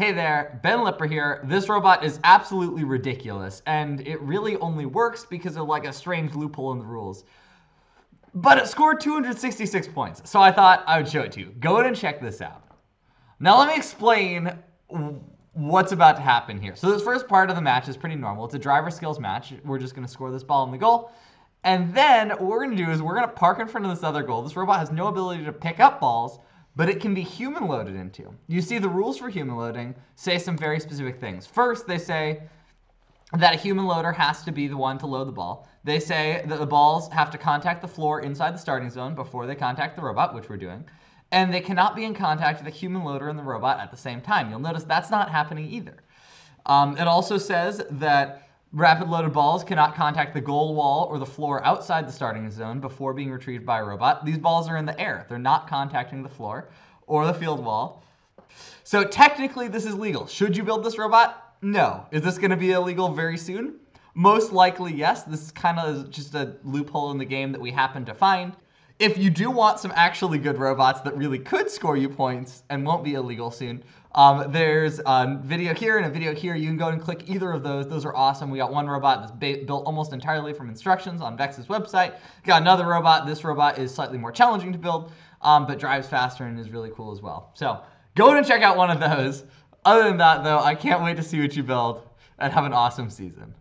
Hey there, Ben Lipper here. This robot is absolutely ridiculous, and it really only works because of like a strange loophole in the rules. But it scored 266 points, so I thought I would show it to you. Go ahead and check this out. Now let me explain what's about to happen here. So this first part of the match is pretty normal. It's a driver skills match. We're just going to score this ball in the goal. And then what we're to do is we're going to park in front of this other goal. This robot has no ability to pick up balls, but it can be human loaded into. You see, the rules for human loading say some very specific things. First, they say that a human loader has to be the one to load the ball. They say that the balls have to contact the floor inside the starting zone before they contact the robot, which we're doing. And they cannot be in contact with the human loader and the robot at the same time. You'll notice that's not happening either. Um, it also says that rapid loaded balls cannot contact the goal wall or the floor outside the starting zone before being retrieved by a robot. These balls are in the air. They're not contacting the floor or the field wall. So technically this is legal. Should you build this robot? No. Is this going to be illegal very soon? Most likely yes. This is kind of just a loophole in the game that we happen to find. If you do want some actually good robots that really could score you points and won't be illegal soon, um, there's a video here and a video here. You can go and click either of those. Those are awesome. We got one robot that's built almost entirely from instructions on Vex's website. Got another robot. This robot is slightly more challenging to build, um, but drives faster and is really cool as well. So go and check out one of those. Other than that, though, I can't wait to see what you build and have an awesome season.